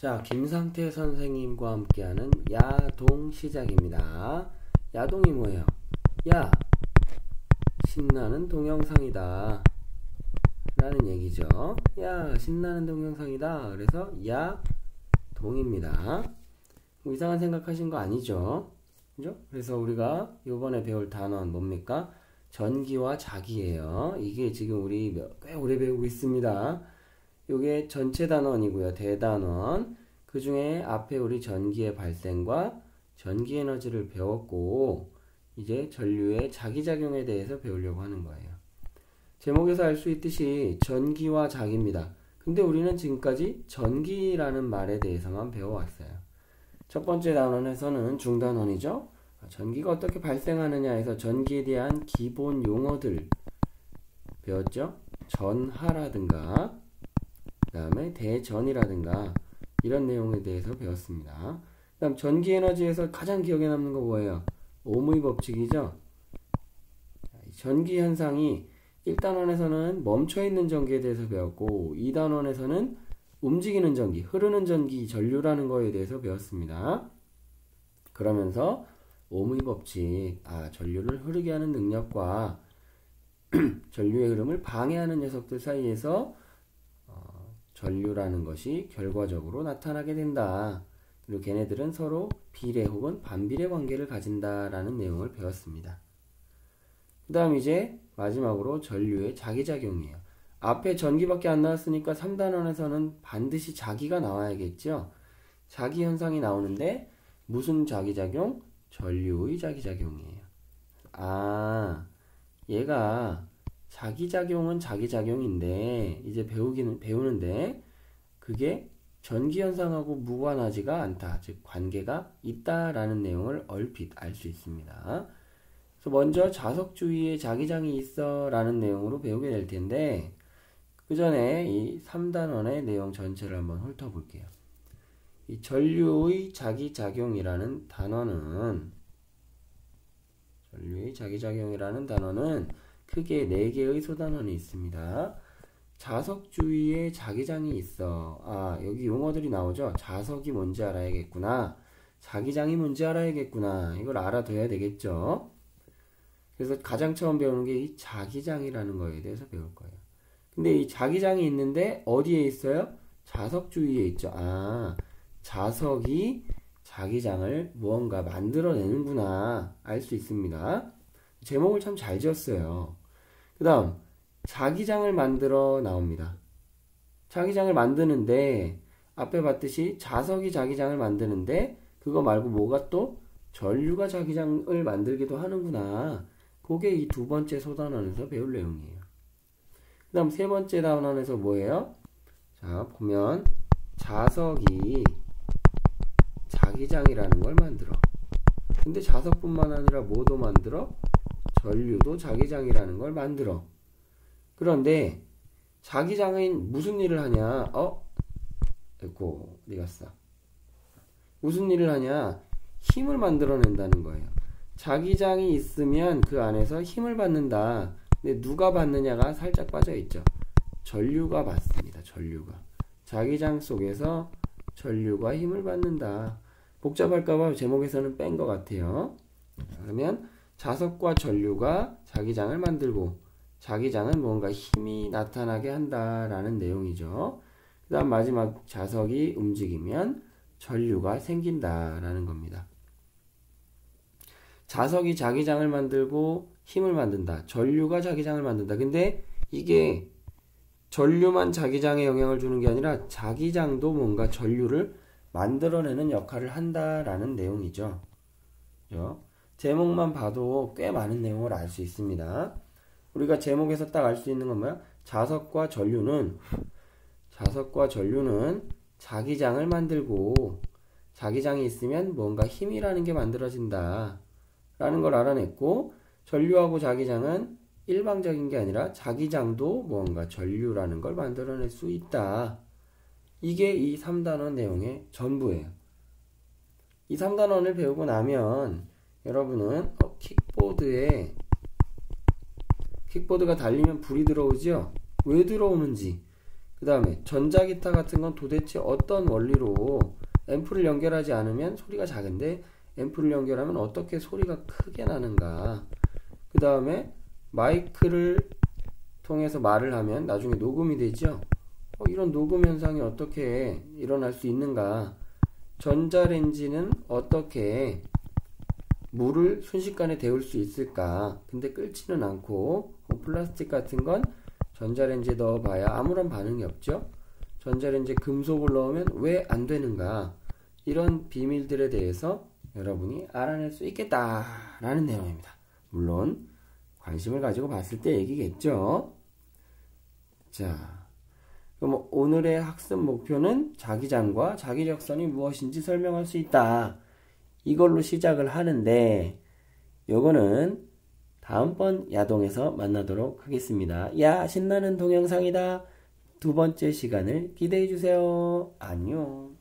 자, 김상태 선생님과 함께하는 야동 시작입니다. 야동이 뭐예요? 야, 신나는 동영상이다. 라는 얘기죠. 야, 신나는 동영상이다. 그래서 야 동입니다. 뭐 이상한 생각하신 거 아니죠? 그죠? 그래서 우리가 이번에 배울 단어는 뭡니까? 전기와 자기예요. 이게 지금 우리 꽤 오래 배우고 있습니다. 요게 전체 단원이고요. 대단원. 그 중에 앞에 우리 전기의 발생과 전기 에너지를 배웠고 이제 전류의 자기작용에 대해서 배우려고 하는 거예요. 제목에서 알 수 있듯이 전기와 자기입니다. 근데 우리는 지금까지 전기라는 말에 대해서만 배워왔어요. 첫 번째 단원에서는 중단원이죠. 전기가 어떻게 발생하느냐 해서 전기에 대한 기본 용어들 배웠죠. 전하라든가 그 다음에 대전이라든가 이런 내용에 대해서 배웠습니다. 그 다음 전기에너지에서 가장 기억에 남는 거 뭐예요? 오무의 법칙이죠. 전기 현상이 1단원에서는 멈춰있는 전기에 대해서 배웠고 2단원에서는 움직이는 전기, 흐르는 전기, 전류라는 거에 대해서 배웠습니다. 그러면서 오무의 법칙, 아, 전류를 흐르게 하는 능력과 전류의 흐름을 방해하는 녀석들 사이에서 전류라는 것이 결과적으로 나타나게 된다. 그리고 걔네들은 서로 비례 혹은 반비례 관계를 가진다라는 내용을 배웠습니다. 그 다음 이제 마지막으로 전류의 자기작용이에요. 앞에 전기밖에 안 나왔으니까 3단원에서는 반드시 자기가 나와야겠죠. 자기 현상이 나오는데 무슨 자기작용? 전류의 자기작용이에요. 아, 얘가 자기작용은 자기작용인데 이제 배우기는 배우는데 그게 전기 현상하고 무관하지가 않다. 즉 관계가 있다라는 내용을 얼핏 알 수 있습니다. 그래서 먼저 자석 주위에 자기장이 있어라는 내용으로 배우게 될 텐데 그 전에 이 3단원의 내용 전체를 한번 훑어볼게요. 이 전류의 자기작용이라는 단어는 전류의 자기작용이라는 단어는 크게 4개의 소단원이 있습니다. 자석 주위에 자기장이 있어. 아, 여기 용어들이 나오죠? 자석이 뭔지 알아야겠구나. 자기장이 뭔지 알아야겠구나. 이걸 알아둬야 되겠죠? 그래서 가장 처음 배우는 게 이 자기장이라는 거에 대해서 배울 거예요. 근데 이 자기장이 있는데 어디에 있어요? 자석 주위에 있죠. 아, 자석이 자기장을 무언가 만들어내는구나. 알 수 있습니다. 제목을 참 잘 지었어요. 그 다음 자기장을 만들어 나옵니다. 자기장을 만드는데 앞에 봤듯이 자석이 자기장을 만드는데 그거 말고 뭐가 또 전류가 자기장을 만들기도 하는구나. 그게 이 두 번째 소단원에서 배울 내용이에요. 그 다음 세 번째 단원에서 뭐예요? 자 보면 자석이 자기장이라는 걸 만들어. 근데 자석뿐만 아니라 뭐도 만들어? 전류도 자기장이라는 걸 만들어. 그런데 자기장은 무슨 일을 하냐? 어? 에고 어디 갔어? 무슨 일을 하냐? 힘을 만들어낸다는 거예요. 자기장이 있으면 그 안에서 힘을 받는다. 근데 누가 받느냐가 살짝 빠져 있죠. 전류가 받습니다. 전류가. 자기장 속에서 전류가 힘을 받는다. 복잡할까봐 제목에서는 뺀 것 같아요. 그러면 자석과 전류가 자기장을 만들고 자기장은 뭔가 힘이 나타나게 한다라는 내용이죠. 그 다음 마지막 자석이 움직이면 전류가 생긴다라는 겁니다. 자석이 자기장을 만들고 힘을 만든다. 전류가 자기장을 만든다. 근데 이게 전류만 자기장에 영향을 주는 게 아니라 자기장도 뭔가 전류를 만들어내는 역할을 한다라는 내용이죠. 그죠? 제목만 봐도 꽤 많은 내용을 알 수 있습니다. 우리가 제목에서 딱 알 수 있는 건 뭐야? 자석과 전류는 자석과 전류는 자기장을 만들고 자기장이 있으면 뭔가 힘이라는 게 만들어진다. 라는 걸 알아냈고 전류하고 자기장은 일방적인 게 아니라 자기장도 뭔가 전류라는 걸 만들어낼 수 있다. 이게 이 3단원 내용의 전부예요. 이 3단원을 배우고 나면 여러분은 어, 킥보드에 킥보드가 달리면 불이 들어오죠? 왜 들어오는지 그 다음에 전자기타 같은 건 도대체 어떤 원리로 앰프를 연결하지 않으면 소리가 작은데 앰프를 연결하면 어떻게 소리가 크게 나는가. 그 다음에 마이크를 통해서 말을 하면 나중에 녹음이 되죠. 어, 이런 녹음 현상이 어떻게 일어날 수 있는가. 전자레인지는 어떻게 물을 순식간에 데울 수 있을까? 근데 끓지는 않고 어, 플라스틱 같은 건 전자레인지에 넣어봐야 아무런 반응이 없죠. 전자레인지에 금속을 넣으면 왜 안 되는가? 이런 비밀들에 대해서 여러분이 알아낼 수 있겠다라는 내용입니다. 물론 관심을 가지고 봤을 때 얘기겠죠. 자, 그럼 오늘의 학습 목표는 자기장과 자기적선이 무엇인지 설명할 수 있다. 이걸로 시작을 하는데 요거는 다음번 야동에서 만나도록 하겠습니다. 야 신나는 동영상이다. 두 번째 시간을 기대해 주세요. 안녕.